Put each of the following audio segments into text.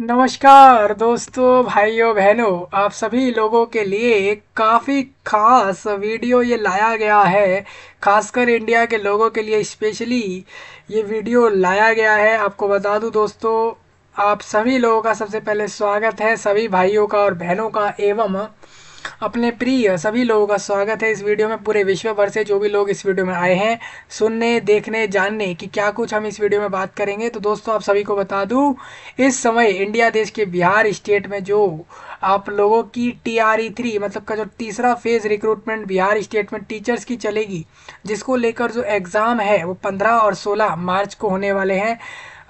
नमस्कार दोस्तों, भाइयों, बहनों, आप सभी लोगों के लिए एक काफ़ी खास वीडियो ये लाया गया है। खासकर इंडिया के लोगों के लिए स्पेशली ये वीडियो लाया गया है। आपको बता दूँ दोस्तों, आप सभी लोगों का सबसे पहले स्वागत है सभी भाइयों का और बहनों का एवं अपने प्रिय सभी लोगों का स्वागत है इस वीडियो में पूरे विश्व भर से जो भी लोग इस वीडियो में आए हैं, सुनने, देखने, जानने कि क्या कुछ हम इस वीडियो में बात करेंगे। तो दोस्तों, आप सभी को बता दूँ, इस समय इंडिया देश के बिहार स्टेट में जो आप लोगों की टी आर ई थ्री मतलब का जो तीसरा फ़ेज़ रिक्रूटमेंट बिहार स्टेट में टीचर्स की चलेगी, जिसको लेकर जो एग्ज़ाम है, वो पंद्रह और सोलह मार्च को होने वाले हैं।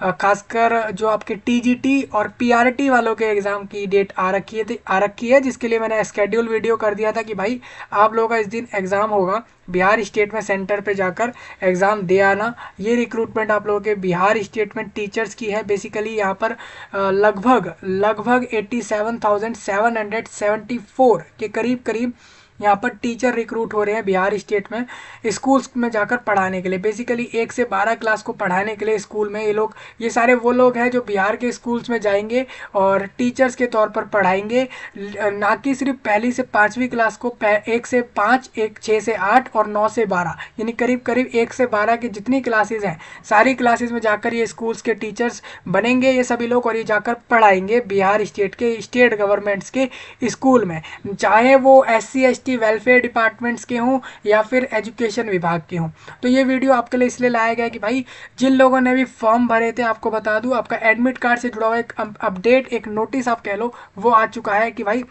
खासकर जो आपके टीजीटी और पीआरटी वालों के एग्ज़ाम की डेट आ रखी है, आ रखी है, जिसके लिए मैंने स्केड्यूल वीडियो कर दिया था कि भाई आप लोगों का इस दिन एग्ज़ाम होगा। बिहार स्टेट में सेंटर पे जाकर एग्ज़ाम दे आना। ये रिक्रूटमेंट आप लोगों के बिहार स्टेट में टीचर्स की है। बेसिकली यहाँ पर लगभग लगभग eighty seven thousand seven hundred seventy four के करीब करीब यहाँ पर टीचर रिक्रूट हो रहे हैं बिहार स्टेट में स्कूल्स में जाकर पढ़ाने के लिए। बेसिकली एक से बारह क्लास को पढ़ाने के लिए स्कूल में ये लोग, ये सारे वो लोग हैं जो बिहार के स्कूल्स में जाएँगे और टीचर्स के तौर पर पढ़ाएँगे। ना कि सिर्फ़ पहली से पाँचवीं क्लास को एक से पाँच, एक छः से आठ और नौ से बारह। यानी करीब करीब एक से बारह की जितनी क्लासेज हैं, सारी क्लासेज में जाकर ये स्कूल्स के टीचर्स बनेंगे ये सभी लोग और ये जाकर पढ़ाएँगे बिहार स्टेट के स्टेट गवर्नमेंट्स के स्कूल में। चाहे वो S C T welfare departments के हों या फिर एजुकेशन विभाग के हों। तो ये वीडियो आपके लिए इसलिए लाया गया कि भाई, जिन लोगों ने भी फॉर्म भरे थे, आपको बता दूँ, आपका एडमिट कार्ड से जुड़ा हुआ एक अपडेट एक नोटिस आप कह लो, वो आ चुका है कि भाई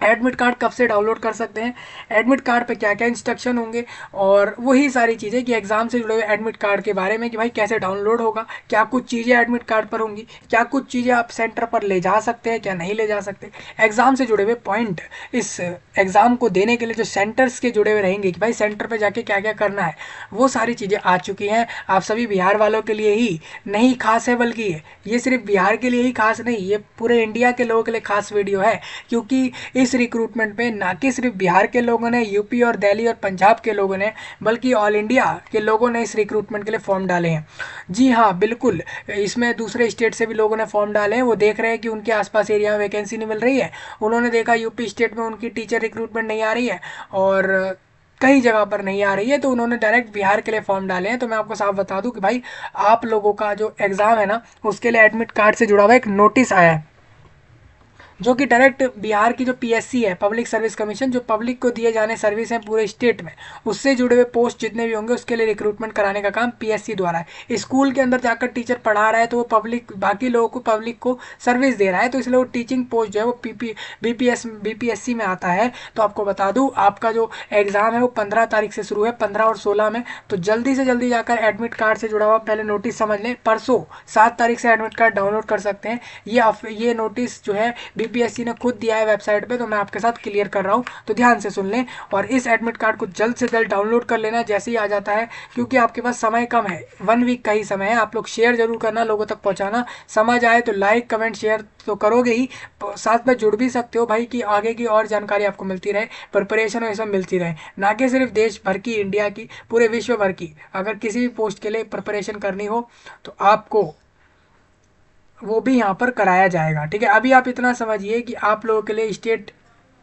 एडमिट कार्ड कब से डाउनलोड कर सकते हैं, एडमिट कार्ड पे क्या क्या इंस्ट्रक्शन होंगे, और वही सारी चीज़ें कि एग्ज़ाम से जुड़े हुए एडमिट कार्ड के बारे में कि भाई कैसे डाउनलोड होगा, क्या कुछ चीज़ें एडमिट कार्ड पर होंगी, क्या कुछ चीज़ें आप सेंटर पर ले जा सकते हैं, क्या नहीं ले जा सकते। एग्ज़ाम से जुड़े हुए पॉइंट इस एग्ज़ाम को देने के लिए जो सेंटर्स के जुड़े हुए रहेंगे कि भाई सेंटर पर जाके क्या क्या करना है, वो सारी चीज़ें आ चुकी हैं। आप सभी बिहार वालों के लिए ही नहीं, खास है बल्कि ये सिर्फ़ बिहार के लिए ही खास नहीं, ये पूरे इंडिया के लोगों के लिए खास वीडियो है, क्योंकि इस रिक्रूटमेंट में ना कि सिर्फ़ बिहार के लोगों ने यूपी और दिल्ली और पंजाब के लोगों ने, बल्कि ऑल इंडिया के लोगों ने इस रिक्रूटमेंट के लिए फॉर्म डाले हैं। जी हाँ बिल्कुल। इसमें दूसरे स्टेट से भी लोगों ने फॉर्म डाले हैं। वो देख रहे हैं कि उनके आसपास एरिया में वैकेंसी नहीं मिल रही है। उन्होंने देखा यूपी स्टेट में उनकी टीचर रिक्रूटमेंट नहीं आ रही है और कई जगह पर नहीं आ रही है तो उन्होंने डायरेक्ट बिहार के लिए फॉर्म डाले हैं। तो मैं आपको साफ़ बता दूँ कि भाई, आप लोगों का जो एग्ज़ाम है ना, उसके लिए एडमिट कार्ड से जुड़ा हुआ एक नोटिस आया है। जो कि डायरेक्ट बिहार की जो पीएससी है पब्लिक सर्विस कमीशन जो पब्लिक को दिए जाने सर्विस हैं पूरे स्टेट में, उससे जुड़े हुए पोस्ट जितने भी होंगे, उसके लिए रिक्रूटमेंट कराने का काम पीएससी द्वारा है। स्कूल के अंदर जाकर टीचर पढ़ा रहा है तो वो पब्लिक बाकी लोगों को पब्लिक को सर्विस दे रहा है तो इसलिए वो टीचिंग पोस्ट जो है वो P P B P S B P S C में आता है। तो आपको बता दूँ, आपका जो एग्ज़ाम है वो पंद्रह तारीख से शुरू है, पंद्रह और सोलह में। तो जल्दी से जल्दी जाकर एडमिट कार्ड से जुड़ा हुआ पहले नोटिस समझ लें, परसों सात तारीख से एडमिट कार्ड डाउनलोड कर सकते हैं। ये ये नोटिस जो है बीपीएससी ने खुद दिया है वेबसाइट पे तो मैं आपके साथ क्लियर कर रहा हूँ तो ध्यान से सुन लें। और इस एडमिट कार्ड को जल्द से जल्द डाउनलोड कर लेना, जैसे ही आ जाता है, क्योंकि आपके पास समय कम है। वन वीक का ही समय है, आप लोग शेयर ज़रूर करना, लोगों तक पहुँचाना। समझ आए तो लाइक कमेंट शेयर तो करोगे ही। साथ में जुड़ भी सकते हो भाई, कि आगे की और जानकारी आपको मिलती रहे प्रिपरेशन और सब मिलती रहे। ना कि सिर्फ़ देश भर की इंडिया की, पूरे विश्व भर की। अगर किसी भी पोस्ट के लिए प्रिपरेशन करनी हो तो आपको वो भी यहाँ पर कराया जाएगा। ठीक है, अभी आप इतना समझिए कि आप लोगों के लिए स्टेट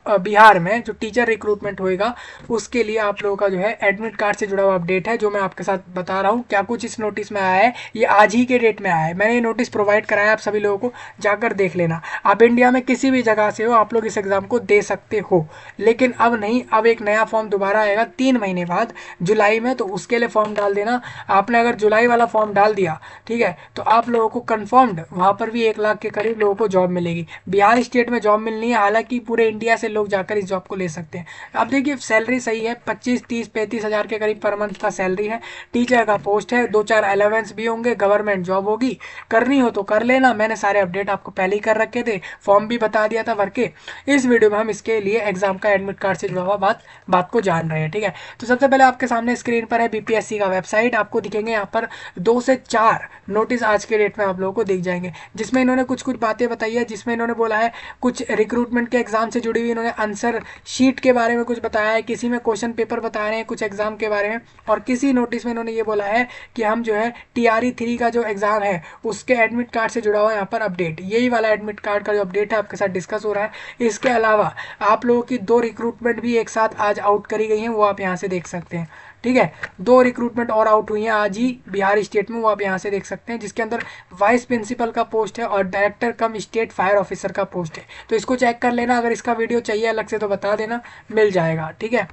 बिहार में जो टीचर रिक्रूटमेंट होएगा, उसके लिए आप लोगों का जो है एडमिट कार्ड से जुड़ा हुआ अपडेट है, जो मैं आपके साथ बता रहा हूँ। क्या कुछ इस नोटिस में आया है? ये आज ही के डेट में आया है। मैंने ये नोटिस प्रोवाइड कराया आप सभी लोगों को जाकर देख लेना। आप इंडिया में किसी भी जगह से हो, आप लोग इस एग्ज़ाम को दे सकते हो। लेकिन अब नहीं, अब एक नया फॉर्म दोबारा आएगा तीन महीने बाद, जुलाई में तो उसके लिए फॉर्म डाल देना। आपने अगर जुलाई वाला फॉर्म डाल दिया, ठीक है तो आप लोगों को कन्फर्म्ड वहाँ पर भी एक लाख के करीब लोगों को जॉब मिलेगी। बिहार स्टेट में जॉब मिलनी है, हालाँकि पूरे इंडिया से लोग जाकर इस जॉब को ले सकते हैं। अब देखिए, सैलरी सही है, पच्चीस, तीस, पैंतीस हज़ार के करीब पर मंथ का सैलरी है। टीचर का पोस्ट है, दो चार अलेवेंस भी होंगे, गवर्नमेंट जॉब होगी। करनी हो तो कर लेना, मैंने सारे अपडेट आपको पहले ही कर रखे थे, फॉर्म भी बता दिया था भर के इस वीडियो में हम इसके लिए एग्ज़ाम का एडमिट कार्ड से जुड़ा हुआ बात बात को जान रहे हैं, ठीक है? तो सबसे पहले आपके सामने स्क्रीन पर है बीपीएससी का वेबसाइट आपको दिखेंगे यहाँ पर दो से चार नोटिस आज के डेट में आप लोगों को दिख जाएँगे, जिसमें इन्होंने कुछ कुछ बातें बताई है, जिसमें इन्होंने बोला है, कुछ रिक्रूटमेंट के एग्ज़ाम से जुड़ी हुई इन्होंने आंसर शीट के बारे में कुछ बताया है, किसी में क्वेश्चन पेपर बता रहे हैं, कुछ एग्ज़ाम के बारे में, और किसी नोटिस में उन्होंने ये बोला है कि हम जो है टी आर थ्री का जो एग्ज़ाम है, उसके एडमिट कार्ड से जुड़ा हुआ यहाँ पर अपडेट। यही वाला एडमिट कार्ड का जो अपडेट है, आपके साथ डिस्कस हो रहा है। इसके अलावा, आप लोगों की दो रिक्रूटमेंट भी एक साथ आज आउट करी गई हैं, वो आप यहाँ से देख सकते हैं। ठीक है? दो रिक्रूटमेंट और आउट हुई हैं। आज ही बिहार स्टेट में, वो आप यहाँ से देख सकते हैं, जिसके अंदर वाइस प्रिंसिपल का पोस्ट है और director cum state fire officer का पोस्ट है। तो इसको चेक कर लेना, अगर इसका वीडियो चाहिए अलग से तो बता देना, मिल जाएगा, ठीक है?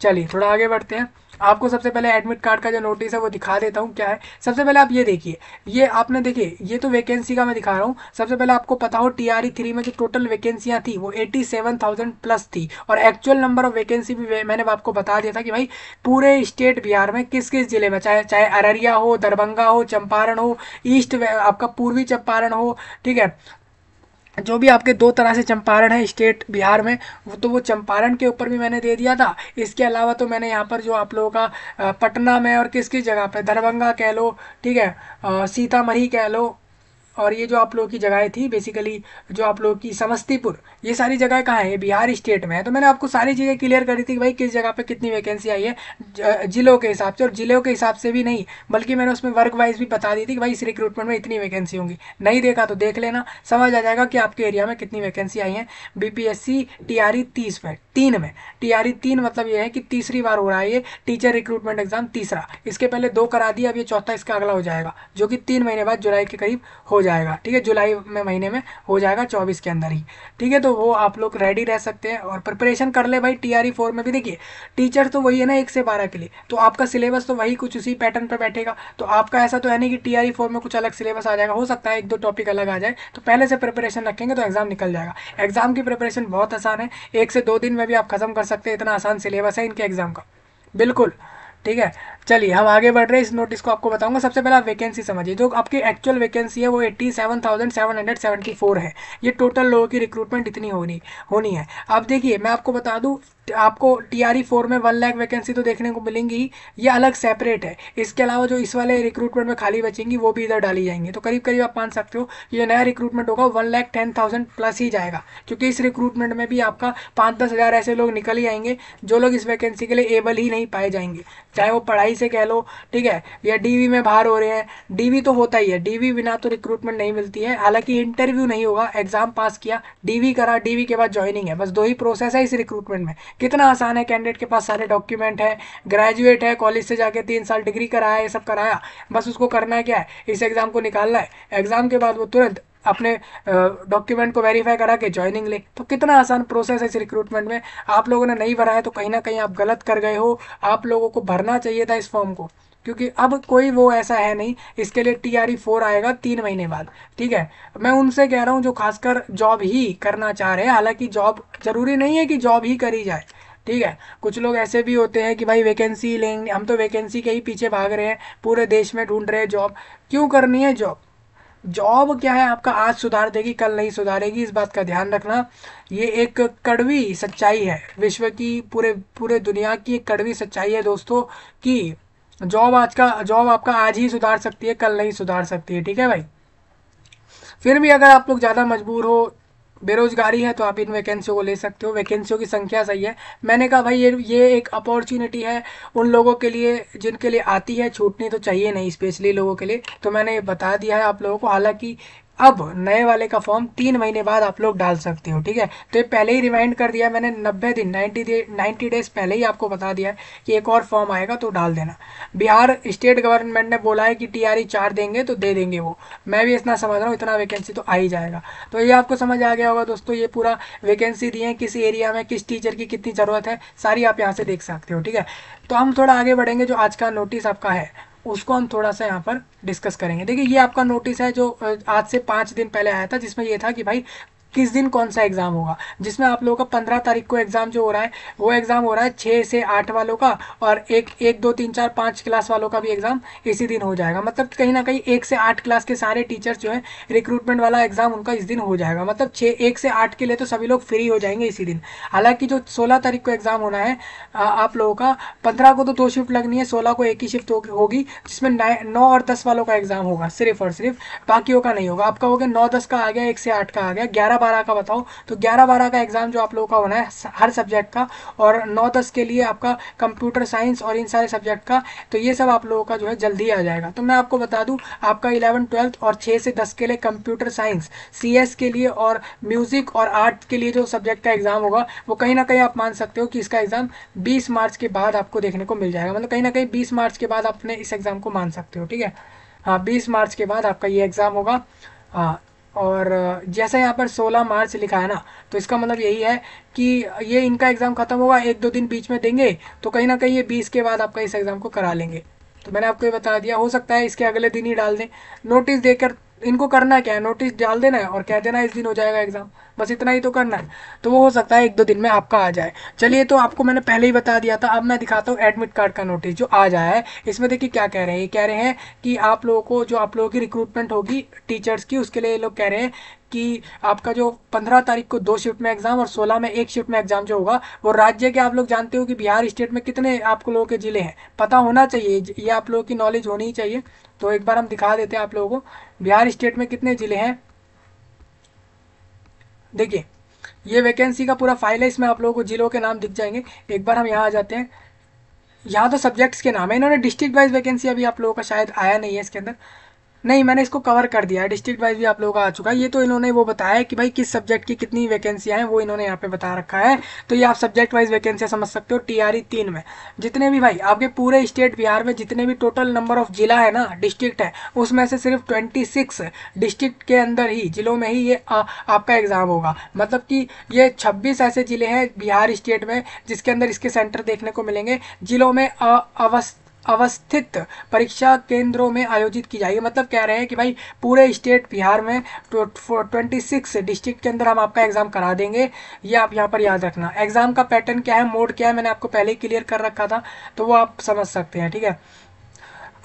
चलिए, थोड़ा आगे बढ़ते हैं। आपको सबसे पहले एडमिट कार्ड का जो नोटिस है वो दिखा देता हूँ, क्या है? सबसे पहले आप ये देखिए, ये आपने देखिए, ये तो वैकेंसी का मैं दिखा रहा हूँ। सबसे पहले आपको पता हो टी आर ई थ्री में जो टोटल वैकेंसियाँ थी, वो एटी सेवन थाउज़ेंड प्लस थी। और एक्चुअल नंबर ऑफ़ वैकेंसी भी मैंने आपको बता दिया था कि भाई, पूरे स्टेट बिहार में किस किस ज़िले में, चाहे चाहे अररिया हो, दरभंगा हो, चंपारण हो, ईस्ट आपका पूर्वी चंपारण हो, ठीक है? जो भी आपके दो तरह से चंपारण है, स्टेट बिहार में, वो तो वो चंपारण के ऊपर भी मैंने दे दिया था। इसके अलावा तो मैंने यहाँ पर जो आप लोगों का पटना में और किस किस जगह पे, दरभंगा कह लो, ठीक है सीतामढ़ी कह लो और ये जो आप लोगों की जगह थी बेसिकली जो आप लोगों की समस्तीपुर, ये सारी जगह कहाँ है? बिहार स्टेट में है। तो मैंने आपको सारी चीज़ें क्लियर करी थी कि भाई किस जगह पे कितनी वैकेंसी आई है जिलों के हिसाब से। और जिलों के हिसाब से भी नहीं, बल्कि मैंने उसमें वर्क वाइज भी बता दी थी कि भाई इस रिक्रूटमेंट में इतनी वैकेंसी होंगी। नहीं देखा तो देख लेना। समझ आ जाएगा कि आपके एरिया में कितनी वैकेंसी आई है। B P S C T R E तीस में, तीन में। टीआरई तीन मतलब ये है कि तीसरी बार हो रहा है ये टीचर रिक्रूटमेंट एग्ज़ाम तीसरा। इसके पहले दो करा दिया अब ये चौथा इसका अगला हो जाएगा, जो कि तीन महीने बाद जुलाई के करीब हो जाएगा। ठीक है, जुलाई में महीने में हो जाएगा चौबीस के अंदर ही। ठीक है तो वो आप लोग रेडी रह सकते हैं और प्रिपरेशन कर ले भाई टी आर फोर में भी देखिए टीचर तो वही है ना एक से बारह के लिए। तो आपका सिलेबस तो वही कुछ उसी पैटर्न पर बैठेगा। तो आपका ऐसा तो है नहीं कि टी आर फोर में कुछ अलग सिलेबस आ जाएगा। हो सकता है एक दो टॉपिक अलग आ जाए। तो पहले से प्रिपरेशन रखेंगे तो एग्ज़ाम निकल जाएगा। एग्ज़ाम की प्रिपरेशन बहुत आसान है। एक से दो दिन में भी आप खत्म कर सकते हैं। इतना आसान सिलेबस है इनके एग्ज़ाम का। बिल्कुल। ठीक है? चलिए, हम आगे बढ़ रहे हैं। इस नोटिस को आपको बताऊँगा। सबसे पहले वैकेंसी समझिए। जो आपकी एक्चुअल वैकेंसी है, वो eighty seven thousand seven hundred seventy four है। ये टोटल लोगों की रिक्रूटमेंट इतनी होनी होनी है। अब देखिए, मैं आपको बता दूँ आपको टी आर ई फोर में वन लाख वैकेंसी तो देखने को मिलेंगी ये अलग सेपरेट है। इसके अलावा जो इस वाले रिक्रूटमेंट में खाली बचेंगी, वो भी इधर डाली जाएँगी। तो करीब करीब आप मान सकते हो कि ये नया रिक्रूटमेंट होगा one lakh ten thousand plus ही जाएगा। क्योंकि इस रिक्रूटमेंट में भी आपका पाँच दस हज़ार ऐसे लोग निकल ही आएँगे, जो लोग इस वैकेंसी के लिए एबल ही नहीं पाए जाएँगे। चाहे वो पढ़ाई से कह लो, ठीक है, या डीवी में बाहर हो रहे हैं। डीवी तो होता ही है। डीवी बिना तो रिक्रूटमेंट नहीं मिलती है। हालाँकि इंटरव्यू नहीं होगा एग्ज़ाम पास किया डीवी करा डीवी के बाद ज्वाइनिंग है। बस दो ही प्रोसेस है इस रिक्रूटमेंट में। कितना आसान है कैंडिडेट के पास सारे डॉक्यूमेंट है ग्रेजुएट है कॉलेज से जाके तीन साल डिग्री कराया, ये सब कराया, बस उसको करना है क्या है? इस एग्ज़ाम को निकालना है। एग्ज़ाम के बाद वो तुरंत अपने डॉक्यूमेंट को वेरीफाई करा के ज्वाइनिंग ले। तो कितना आसान प्रोसेस है इस रिक्रूटमेंट में। आप लोगों ने नहीं भरा है तो कहीं ना कहीं आप गलत कर गए हो। आप लोगों को भरना चाहिए था इस फॉर्म को। क्योंकि अब कोई वो ऐसा है नहीं, इसके लिए टी आर ई फोर आएगा तीन महीने बाद, ठीक है? मैं उनसे कह रहा हूँ जो खासकर जॉब ही करना चाह रहे हैं, हालाँकि जॉब ज़रूरी नहीं है कि जॉब ही करी जाए, ठीक है? कुछ लोग ऐसे भी होते हैं कि भाई वैकेंसी लेंगे, हम तो वैकेंसी के ही पीछे भाग रहे हैं, पूरे देश में ढूंढ रहे हैं जॉब क्यों करनी है जॉब जॉब क्या है? आपका आज सुधार देगी, कल नहीं सुधारेगी, इस बात का ध्यान रखना। ये एक कड़वी सच्चाई है, विश्व की पूरे पूरे दुनिया की एक कड़वी सच्चाई है दोस्तों, कि जॉब आज का, जॉब आपका आज ही सुधार सकती है, कल नहीं सुधार सकती है, ठीक है भाई? फिर भी अगर आप लोग ज़्यादा मजबूर हो, बेरोजगारी है तो आप इन वैकेंसियों को ले सकते हो। वैकेंसियों की संख्या सही है। मैंने कहा, भाई, ये ये एक अपॉर्चुनिटी है उन लोगों के लिए, जिनके लिए आती है, छूटनी तो चाहिए नहीं स्पेशली लोगों के लिए। तो मैंने बता दिया है आप लोगों को। हालाँकि अब नए वाले का फॉर्म तीन महीने बाद आप लोग डाल सकते हो, ठीक है? तो ये पहले ही रिमाइंड कर दिया मैंने, नब्बे दिन नाइन्टी डे नाइन्टी डेज़ पहले ही आपको बता दिया है कि एक और फॉर्म आएगा तो डाल देना। बिहार स्टेट गवर्नमेंट ने बोला है कि टी आर ई चार देंगे तो दे देंगे वो। मैं भी इतना समझ रहा हूँ, इतना वैकेंसी तो आ ही जाएगा। तो ये आपको समझ आ गया होगा दोस्तों, ये पूरा वैकेंसी दी है, किस एरिया में, किस टीचर की कितनी ज़रूरत है, सारी आप यहाँ से देख सकते हो, ठीक है? तो हम थोड़ा आगे बढ़ेंगे, जो आज का नोटिस आपका है। उसको हम थोड़ा सा यहाँ पर डिस्कस करेंगे। देखिए, ये आपका नोटिस है जो आज से पाँच दिन पहले आया था, जिसमें यह था कि भाई किस दिन कौन सा एग्ज़ाम होगा? जिसमें आप लोगों का पंद्रह तारीख को एग्ज़ाम जो हो रहा है, वो एग्ज़ाम हो रहा है छः से आठ वालों का और एक एक, दो, तीन, चार, पाँच क्लास वालों का भी एग्ज़ाम इसी दिन हो जाएगा। मतलब कहीं ना कहीं एक से आठ क्लास के सारे टीचर्स जो है रिक्रूटमेंट वाला एग्ज़ाम उनका इस दिन हो जाएगा। मतलब छः एक से आठ के लिए तो सभी लोग फ्री हो जाएँगे इसी दिन। हालाँकि जो सोलह तारीख को एग्ज़ाम होना है आप लोगों का, पंद्रह को तो दो शिफ्ट लगनी है, सोलह को एक ही शिफ्ट होगी, जिसमें नौ और दस वालों का एग्ज़ाम होगा, सिर्फ़ और सिर्फ़, बाकियों का नहीं होगा। आपका हो गया नौ, दस का आ गया, एक से आठ का आ गया, ग्यारह बारह का बताओ तो ग्यारह बारह का एग्ज़ाम जो आप लोगों का होना है हर सब्जेक्ट का, और नौ दस के लिए आपका कंप्यूटर साइंस और इन सारे सब्जेक्ट का तो ये सब आप लोगों का जो है जल्दी आ जाएगा। तो मैं आपको बता दूँ, आपका इलेवन ट्वेल्थ और छः से दस के लिए कंप्यूटर साइंस सीएस के लिए और म्यूज़िक और आर्ट के लिए जो सब्जेक्ट का एग्ज़ाम होगा, वो कहीं ना कहीं आप मान सकते हो कि इसका एग्ज़ाम बीस मार्च के बाद आपको देखने को मिल जाएगा। मतलब कहीं ना कहीं बीस मार्च के बाद अपने इस एग्ज़ाम को मान सकते हो, ठीक है? हाँ बीस मार्च के बाद आपका ये एग्ज़ाम होगा। हाँ और जैसे यहाँ पर 16 मार्च लिखा है ना तो इसका मतलब यही है कि ये इनका एग्ज़ाम ख़त्म होगा, एक दो दिन बीच में देंगे तो कहीं ना कहीं ये 20 के बाद आपका इस एग्ज़ाम को करा लेंगे। तो मैंने आपको ये बता दिया, हो सकता है इसके अगले दिन ही डाल दें। नोटिस देकर इनको करना क्या? है नोटिस डाल देना है और कह देना इस दिन हो जाएगा एग्ज़ाम बस इतना ही तो करना है। तो वो हो सकता है एक दो दिन में आपका आ जाए। चलिए तो आपको मैंने पहले ही बता दिया था। अब मैं दिखाता हूँ एडमिट कार्ड का नोटिस जो आ जाए इसमें देखिए क्या कह रहे हैं। ये कह रहे हैं कि आप लोगों को, जो आप लोगों की रिक्रूटमेंट होगी टीचर्स की, उसके लिए ये लोग कह रहे हैं कि आपका जो पंद्रह तारीख को दो शिफ्ट में एग्ज़ाम और सोलह में एक शिफ्ट में एग्ज़ाम जो होगा, वो राज्य के आप लोग जानते हो कि बिहार स्टेट में कितने आप लोगों के ज़िले हैं? पता होना चाहिए, ये आप लोगों की नॉलेज होनी ही चाहिए। तो एक बार हम दिखा देते हैं आप लोगों को, बिहार स्टेट में कितने ज़िले हैं? देखिए, ये वैकेंसी का पूरा फ़ाइल है, इसमें आप लोगों को जिलों के नाम दिख जाएँगे। एक बार हम यहाँ आ जाते हैं। यहाँ तो सब्जेक्ट्स के नाम है, इन्होंने डिस्ट्रिक्ट वाइज वैकेंसी अभी आप लोगों का शायद आया नहीं है इसके अंदर। नहीं मैंने इसको कवर कर दिया। है डिस्ट्रिक्ट वाइज भी आप लोगों का आ चुका है। ये तो इन्होंने वो बताया कि भाई किस सब्जेक्ट की कितनी वैकेंसियाँ हैं वो इन्होंने यहाँ पे बता रखा है। तो ये आप सब्जेक्ट वाइज वैकेंसियाँ समझ सकते हो टी आर ई तीन में। जितने भी भाई आपके पूरे स्टेट बिहार में जितने भी टोटल नंबर ऑफ़ जिला है ना डिस्ट्रिक्ट है उसमें से सिर्फ़ ट्वेंटी डिस्ट्रिक्ट के अंदर ही जिलों में ही ये आ, आपका एग्ज़ाम होगा। मतलब कि ये छब्बीस ऐसे ज़िले हैं बिहार स्टेट में जिसके अंदर इसके सेंटर देखने को मिलेंगे। जिलों में अवस्थ अवस्थित परीक्षा केंद्रों में आयोजित की जाएगी। मतलब कह रहे हैं कि भाई, पूरे स्टेट बिहार में ट्वेंटी सिक्स डिस्ट्रिक्ट के अंदर हम आपका एग्ज़ाम करा देंगे। ये आप यहाँ पर याद रखना। एग्ज़ाम का पैटर्न क्या है? मोड क्या है? मैंने आपको पहले ही क्लियर कर रखा था तो वो आप समझ सकते हैं, ठीक है?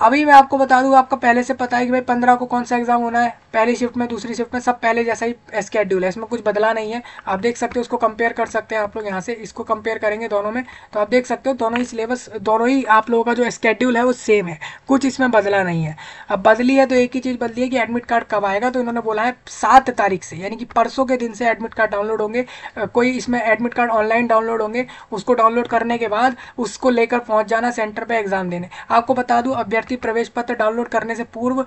अभी मैं आपको बता दूँ, आपका पहले से पता है कि भाई पंद्रह को कौन सा एग्ज़ाम होना है। पहली शिफ्ट में, दूसरी शिफ्ट में, सब पहले जैसा ही स्केड्यूल है। इसमें कुछ बदला नहीं है। आप देख सकते हो, उसको कंपेयर कर सकते हैं आप लोग। यहाँ से इसको कंपेयर करेंगे दोनों में। तो आप देख सकते हो, दोनों ही सिलेबस दोनों ही आप लोगों का जो स्केड्यूल है, वो सेम है। कुछ इसमें बदला नहीं है। अब बदली है तो एक ही चीज़ बदली है कि एडमिट कार्ड कब आएगा तो इन्होंने बोला है सात तारीख से। यानी कि परसों के दिन से एडमिट कार्ड डाउनलोड होंगे। कोई इसमें एडमिट कार्ड ऑनलाइन डाउनलोड होंगे, उसको डाउनलोड करने के बाद उसको लेकर पहुँच जाना सेंटर पर एग्ज़ाम देने। आपको बता दूँ, अभ्यर्थी प्रवेश पत्र डाउनलोड करने से पूर्व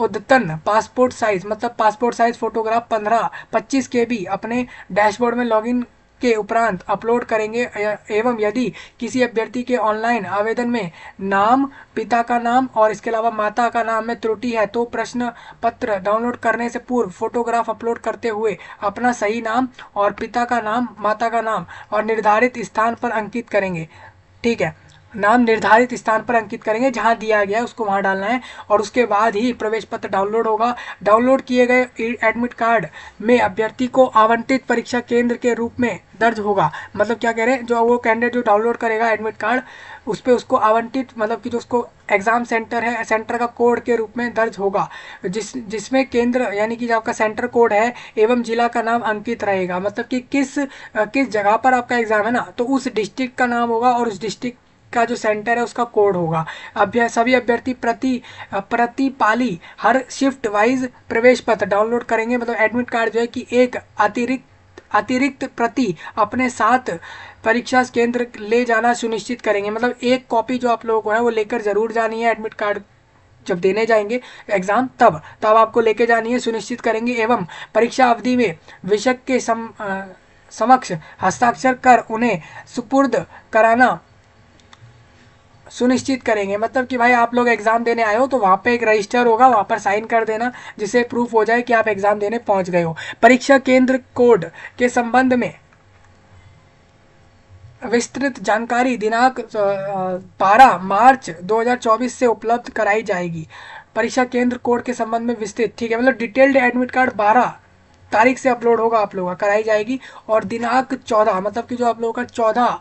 उद्यतन पासपोर्ट साइज़ मतलब पासपोर्ट साइज़ फोटोग्राफ पंद्रह, पच्चीस के बी अपने डैशबोर्ड में लॉगिन के उपरांत अपलोड करेंगे एवं यदि किसी अभ्यर्थी के ऑनलाइन आवेदन में नाम, पिता का नाम और इसके अलावा माता का नाम में त्रुटि है तो प्रश्न पत्र डाउनलोड करने से पूर्व फोटोग्राफ अपलोड करते हुए अपना सही नाम और पिता का नाम, माता का नाम और निर्धारित स्थान पर अंकित करेंगे। ठीक है। नाम निर्धारित स्थान पर अंकित करेंगे, जहाँ दिया गया है, उसको वहाँ डालना है, और उसके बाद ही प्रवेश पत्र डाउनलोड होगा। डाउनलोड किए गए एडमिट कार्ड में अभ्यर्थी को आवंटित परीक्षा केंद्र के रूप में दर्ज होगा। मतलब क्या कह रहे हैं? जो वो कैंडिडेट जो डाउनलोड करेगा एडमिट कार्ड उस पर उसको आवंटित मतलब कि जो उसको एग्ज़ाम सेंटर है सेंटर का कोड के रूप में दर्ज होगा। जिस, जिसमें केंद्र, यानी कि जो आपका सेंटर कोड है, एवं जिला का नाम अंकित रहेगा। मतलब कि किस किस जगह पर आपका एग्ज़ाम है ना तो उस डिस्ट्रिक्ट का नाम होगा, और उस डिस्ट्रिक्ट का जो सेंटर है उसका कोड होगा। अभ्य सभी अभ्यर्थी प्रति प्रति पाली हर शिफ्ट वाइज प्रवेश पत्र डाउनलोड करेंगे। मतलब एडमिट कार्ड जो है कि एक अतिरिक्त अतिरिक्त प्रति अपने साथ परीक्षा केंद्र ले जाना सुनिश्चित करेंगे। मतलब एक कॉपी जो आप लोगों को है वो लेकर ज़रूर जानी है। एडमिट कार्ड जब देने जाएँगे एग्ज़ाम तब तब आपको लेके जानी है सुनिश्चित करेंगे। एवं परीक्षा अवधि में विषय के सम, आ, समक्ष हस्ताक्षर कर उन्हें सुपुर्द कराना सुनिश्चित करेंगे। मतलब कि भाई आप लोग एग्ज़ाम देने आए हो तो वहाँ पे एक रजिस्टर होगा, वहाँ पर साइन कर देना, जिससे प्रूफ हो जाए कि आप एग्ज़ाम देने पहुँच गए हो। परीक्षा केंद्र कोड के संबंध में विस्तृत जानकारी दिनांक 12 मार्च 2024 से उपलब्ध कराई जाएगी। परीक्षा केंद्र कोड के संबंध में विस्तृत, ठीक है? मतलब डिटेल्ड एडमिट कार्ड 12 तारीख से अपलोड होगा, आप लोगों का कराई जाएगी। और दिनांक 14 मतलब कि जो आप लोगों का 14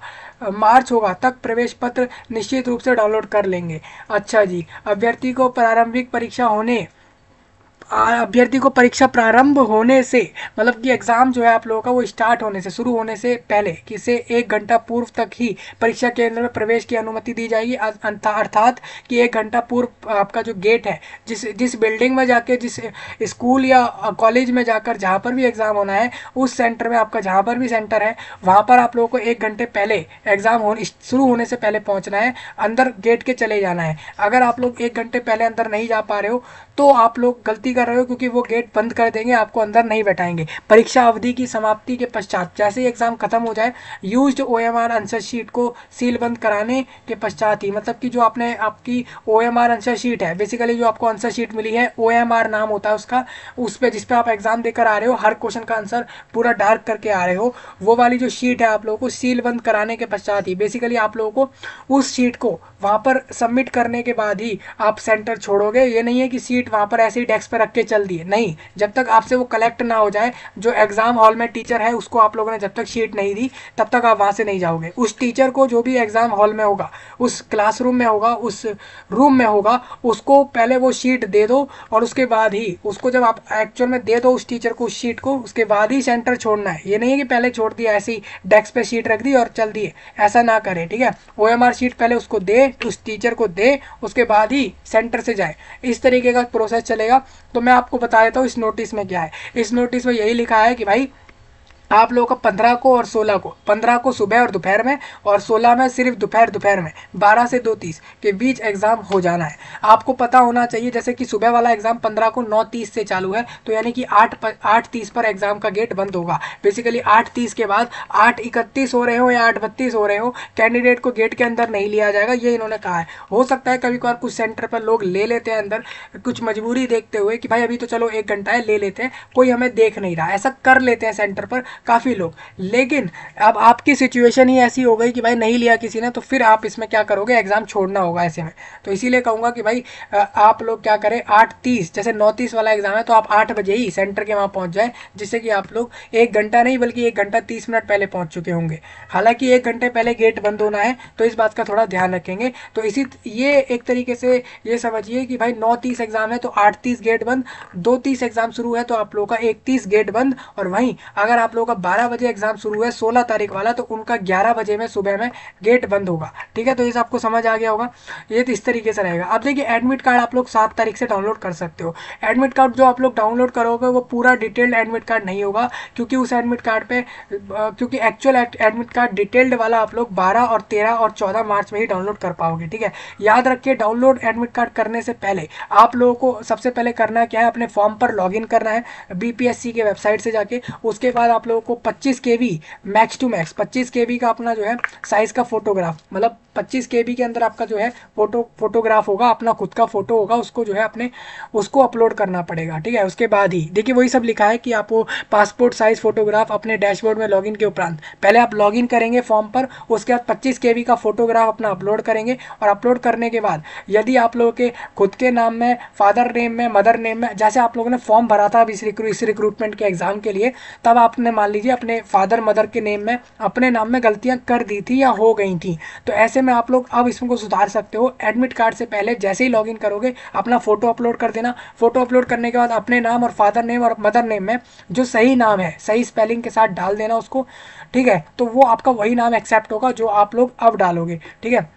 मार्च होगा, तक प्रवेश पत्र निश्चित रूप से डाउनलोड कर लेंगे। अच्छा जी, अभ्यर्थी को प्रारंभिक परीक्षा होने अभ्यर्थी को परीक्षा प्रारंभ होने से मतलब कि एग्ज़ाम जो है आप लोगों का वो स्टार्ट होने से, शुरू होने से पहले किसे एक घंटा पूर्व तक ही परीक्षा केंद्र में प्रवेश की अनुमति दी जाएगी। अर्थात कि एक घंटा पूर्व आपका जो गेट है, जिस जिस बिल्डिंग में जाके, जिस स्कूल या कॉलेज में जाकर जहाँ पर भी एग्ज़ाम होना है, उस सेंटर में आपका जहाँ पर भी सेंटर है, वहाँ पर आप लोगों को एक घंटे पहले एग्ज़ाम हो शुरू होने से पहले पहुँचना है, अंदर गेट के चले जाना है। अगर आप लोग एक घंटे पहले अंदर नहीं जा पा रहे हो तो आप लोग गलती कर रहे हो क्योंकि वो गेट बंद कर देंगे, आपको अंदर नहीं बैठाएँगे। परीक्षा अवधि की समाप्ति के पश्चात, जैसे ही एग्ज़ाम खत्म हो जाए use O M R answer sheet को सील बंद कराने के पश्चात ही मतलब कि जो आपने, आपकी O M R answer sheet है बेसिकली जो आपको आंसर शीट मिली है ओ एम आर नाम होता है उसका, उस पर जिस पर आप एग्ज़ाम देकर आ रहे हो, हर क्वेश्चन का आंसर पूरा डार्क करके आ रहे हो, वो वाली जो शीट है आप लोगों को सील बंद कराने के पश्चात ही बेसिकली आप लोगों को उस शीट को वहाँ पर सबमिट करने के बाद ही आप सेंटर छोड़ोगे। ये नहीं है कि सीट वहाँ पर ऐसे ही डेस्क पर रख के चल दिए। नहीं, जब तक आपसे वो कलेक्ट ना हो जाए, जो एग्ज़ाम हॉल में टीचर है, उसको आप लोगों ने जब तक शीट नहीं दी, तब तक आप वहाँ से नहीं जाओगे। उस टीचर को जो भी एग्ज़ाम हॉल में होगा, उस क्लासरूम में होगा, उस रूम में होगा, उसको पहले वो शीट दे दो और उसके बाद ही, उसको जब आप एक्चुअल में दे दो उस टीचर को, उस शीट को, उसके बाद ही सेंटर छोड़ना है। ये नहीं है कि पहले छोड़ दिया, ऐसे डेस्क पे शीट रख दी और चल दिए। ऐसा ना करें, ठीक है? ओ एम आर शीट पहले उसको दे, उस टीचर को दे, उसके बाद ही सेंटर से जाए। इस तरीके का प्रोसेस चलेगा। तो मैं आपको बता देता हूँ, इस नोटिस में क्या है। इस नोटिस में यही लिखा है कि भाई आप लोगों का पंद्रह को और सोलह को। पंद्रह को सुबह और दोपहर में, और सोलह में सिर्फ़ दोपहर दोपहर में। बारह से दो तीस के बीच एग्ज़ाम हो जाना है। आपको पता होना चाहिए, जैसे कि सुबह वाला एग्ज़ाम पंद्रह को नौ तीस से चालू है तो यानी कि आठ आठ तीस पर एग्ज़ाम का गेट बंद होगा। बेसिकली आठ तीस के बाद आठ इकतीस हो रहे हो या आठ बत्तीस हो रहे हो कैंडिडेट को गेट के अंदर नहीं लिया जाएगा, ये इन्होंने कहा है। हो सकता है कभी कभार कुछ सेंटर पर लोग ले लेते हैं अंदर, कुछ मजबूरी देखते हुए कि भाई अभी तो चलो एक घंटा है, ले लेते हैं, कोई हमें देख नहीं रहा। ऐसा कर लेते हैं सेंटर पर काफ़ी लोग। लेकिन अब आपकी सिचुएशन ही ऐसी हो गई कि भाई नहीं लिया किसी ने तो फिर आप इसमें क्या करोगे? एग्ज़ाम छोड़ना होगा ऐसे में। तो इसीलिए कहूँगा कि भाई आप लोग क्या करें? आठ तीस, जैसे नौ तीस वाला एग्ज़ाम है तो आप आठ बजे ही सेंटर के वहाँ पहुँच जाए, जिससे कि आप लोग एक घंटा नहीं, बल्कि एक घंटा तीस मिनट पहले पहुँच चुके होंगे। हालाँकि एक घंटे पहले गेट बंद होना है तो इस बात का थोड़ा ध्यान रखेंगे। तो इसी ये एक तरीके से ये समझिए कि भाई नौ तीस एग्ज़ाम है तो आठ तीस गेट बंद, दो तीस एग्ज़ाम शुरू है तो आप लोगों का एक तीस गेट बंद, और वहीं अगर आप लोगों का बारह बजे एग्ज़ाम शुरू है सोलह तारीख वाला तो उनका ग्यारह बजे में सुबह में गेट बंद होगा। ठीक है? तो इस आपको समझ आ गया होगा। ये तो इस तरीके से रहेगा। अब देखिए एडमिट कार्ड आप लोग सात तारीख से डाउनलोड कर सकते हो। एडमिट कार्ड जो आप लोग डाउनलोड करोगे, वो पूरा डिटेल्ड एडमिट कार्ड नहीं होगा, क्योंकि उस एडमिट कार्ड पे क्योंकि एक्चुअल एडमिट कार्ड डिटेल्ड वाला आप लोग बारह और तेरह और चौदह मार्च में ही डाउनलोड कर पाओगे। ठीक है? याद रखिए डाउनलोड एडमिट कार्ड करने से पहले आप लोगों को सबसे पहले करना क्या है? अपने फॉर्म पर लॉगिन करना है बीपीएससी के वेबसाइट से जाके। उसके बाद आप लोगों को पच्चीस के मैक्स टू मैक्स, पच्चीस के का अपना जो है साइज़ का फोटोग्राफ मतलब पच्चीस के के अंदर आपका जो है फ़ोटो फोटोग्राफ होगा, अपना खुद का फ़ोटो होगा, उसको जो है अपने, उसको अपलोड करना पड़ेगा, ठीक है? उसके बाद ही, देखिए वही सब लिखा है कि आपको पासपोर्ट साइज़ फोटोग्राफ अपने डैशबोर्ड में लॉगिन के उपरांत, पहले आप लॉगिन करेंगे फॉर्म पर, उसके बाद पच्चीस के का फोटोग्राफ अपना अपलोड करेंगे, और अपलोड करने के बाद, यदि आप लोगों के खुद के नाम में फादर नेम में मदर नेम में, जैसे आप लोगों ने फॉर्म भरा था इस रिक्रूटमेंट के एग्ज़ाम के लिए, तब आपने मान लीजिए अपने फादर मदर के नेम में, अपने नाम में गलतियाँ कर दी थी या हो गई थी। तो ऐसे में आप लोग अब इसको सुधार सकते हो। एडमिट कार्ड से पहले जैसे ही लॉगिन करोगे, अपना फ़ोटो अपलोड कर देना। फ़ोटो अपलोड करने के बाद अपने नाम और फादर नेम और मदर नेम में जो सही नाम है, सही स्पेलिंग के साथ डाल देना उसको। ठीक है? तो वो आपका वही नाम एक्सेप्ट होगा जो आप लोग अब डालोगे। ठीक है?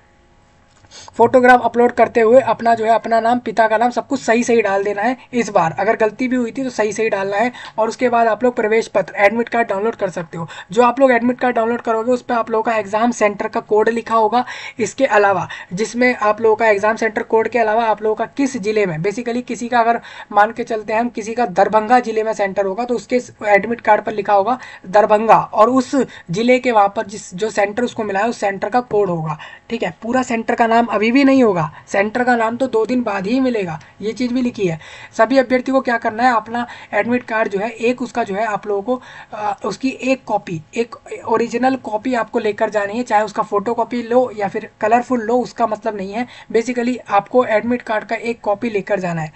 फोटोग्राफ अपलोड करते हुए अपना जो है, अपना नाम, पिता का नाम सब कुछ सही सही डाल देना है इस बार। अगर गलती भी हुई थी तो सही सही डालना है और उसके बाद आप लोग प्रवेश पत्र एडमिट कार्ड डाउनलोड कर सकते हो। जो आप लोग एडमिट कार्ड डाउनलोड करोगे, उस पर आप लोगों का एग्ज़ाम सेंटर का कोड लिखा होगा। इसके अलावा, जिसमें आप लोगों का एग्ज़ाम सेंटर कोड के अलावा आप लोगों का किस ज़िले में बेसिकली किसी का अगर मान के चलते हैं हम, किसी का दरभंगा ज़िले में सेंटर होगा तो उसके एडमिट कार्ड पर लिखा होगा दरभंगा। और उस ज़िले के वहाँ पर जिस जो सेंटर उसको मिला है, उस सेंटर का कोड होगा। ठीक है? पूरा सेंटर का नाम अभी भी नहीं होगा। सेंटर का नाम तो दो दिन बाद ही मिलेगा। ये चीज़ भी लिखी है। सभी अभ्यर्थी को क्या करना है? अपना एडमिट कार्ड जो है एक उसका जो है आप लोगों को आ, उसकी एक कॉपी एक ओरिजिनल कॉपी आपको लेकर जानी है। चाहे उसका फ़ोटो कॉपी लो या फिर कलरफुल लो उसका मतलब नहीं है। बेसिकली आपको एडमिट कार्ड का एक कॉपी लेकर जाना है।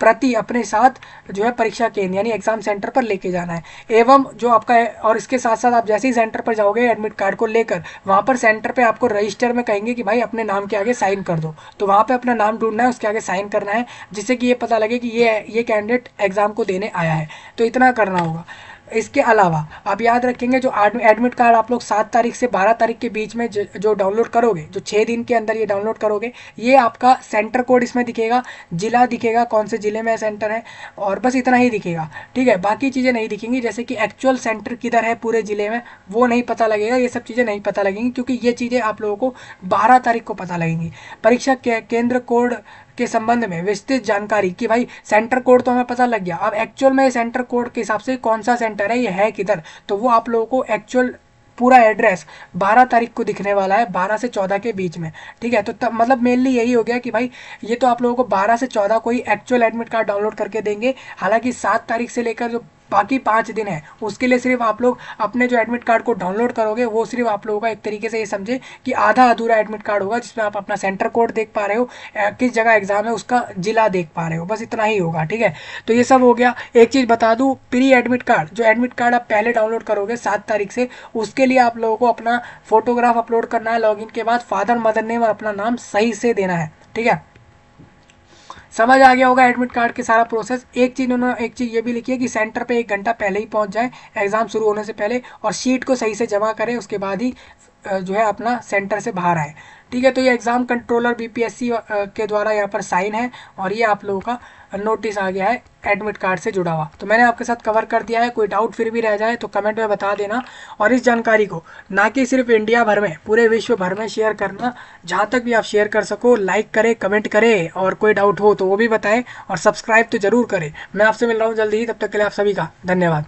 प्रति अपने साथ जो है परीक्षा केंद्र, यानी एग्ज़ाम सेंटर पर लेके जाना है। एवं जो आपका और इसके साथ साथ आप जैसे ही सेंटर पर जाओगे एडमिट कार्ड को लेकर, वहाँ पर सेंटर पर आपको रजिस्टर में कहेंगे कि भाई अपने नाम के आगे साइन कर दो। तो वहाँ पर अपना नाम ढूंढना है, उसके आगे साइन करना है, जिससे कि ये पता लगे कि ये ये कैंडिडेट एग्ज़ाम को देने आया है। तो इतना करना होगा। इसके अलावा, आप याद रखेंगे जो एडमिट कार्ड आप लोग सात तारीख से बारह तारीख के बीच में जो डाउनलोड करोगे, जो छः दिन के अंदर ये डाउनलोड करोगे, ये आपका सेंटर कोड इसमें दिखेगा, जिला दिखेगा, कौन से ज़िले में सेंटर है, और बस इतना ही दिखेगा, ठीक है? बाकी चीज़ें नहीं दिखेंगी, जैसे कि एक्चुअल सेंटर किधर है पूरे ज़िले में, वो नहीं पता लगेगा, ये सब चीज़ें नहीं पता लगेंगी, क्योंकि ये चीज़ें आप लोगों को बारह तारीख को पता लगेंगी। परीक्षा केंद्र कोड के संबंध में विस्तृत जानकारी कि भाई सेंटर कोड तो हमें पता लग गया। अब एक्चुअल में सेंटर कोड के हिसाब से कौन सा सेंटर है, ये है किधर? तो वो आप लोगों को एक्चुअल पूरा एड्रेस 12 तारीख को दिखने वाला है 12 से 14 के बीच में। ठीक है? तो तब मतलब मेनली यही हो गया कि भाई ये तो आप लोगों को 12 से 14 को ही एक्चुअल एडमिट कार्ड डाउनलोड करके देंगे। हालाँकि सात तारीख से लेकर जो बाकी पाँच दिन है। उसके लिए सिर्फ़ आप लोग अपने जो एडमिट कार्ड को डाउनलोड करोगे, वो सिर्फ़ आप लोगों का एक तरीके से ये समझे कि आधा अधूरा एडमिट कार्ड होगा, जिसमें आप अपना सेंटर कोड देख पा रहे हो किस जगह एग्ज़ाम है उसका जिला देख पा रहे हो, बस इतना ही होगा, ठीक है? तो ये सब हो गया। एक चीज़ बता दूँ प्री एडमिट कार्ड जो एडमिट कार्ड आप पहले डाउनलोड करोगे सात तारीख से, उसके लिए आप लोगों को अपना फोटोग्राफ अपलोड करना है लॉगिन के बाद फादर मदर नेम और अपना नाम सही से देना है, ठीक है? समझ आ गया होगा एडमिट कार्ड के सारा प्रोसेस एक चीज़ उन्होंने, एक चीज़ ये भी लिखी है कि सेंटर पे एक घंटा पहले ही पहुँच जाए एग्ज़ाम शुरू होने से पहले, और शीट को सही से जमा करें, उसके बाद ही जो है अपना सेंटर से बाहर आए। ठीक है तो ये एग्ज़ाम कंट्रोलर बीपीएससी के द्वारा यहाँ पर साइन है, और ये आप लोगों का नोटिस आ गया है एडमिट कार्ड से जुड़ा हुआ। तो मैंने आपके साथ कवर कर दिया है, कोई डाउट फिर भी रह जाए तो कमेंट में बता देना। और इस जानकारी को ना कि सिर्फ़ इंडिया भर में, पूरे विश्व भर में शेयर करना, जहाँ तक भी आप शेयर कर सको लाइक करें कमेंट करें। और कोई डाउट हो तो वो भी बताएँ और सब्सक्राइब तो ज़रूर करें। मैं आपसे मिल रहा हूँ जल्दी ही, तब तक के लिए आप सभी का धन्यवाद।